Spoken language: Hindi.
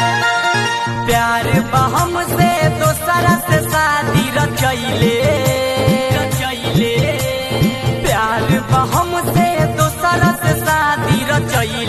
प्यार बहम से तो सरस शादी रचैले रचैले प्यार बहम से तो सरस शादी रचैले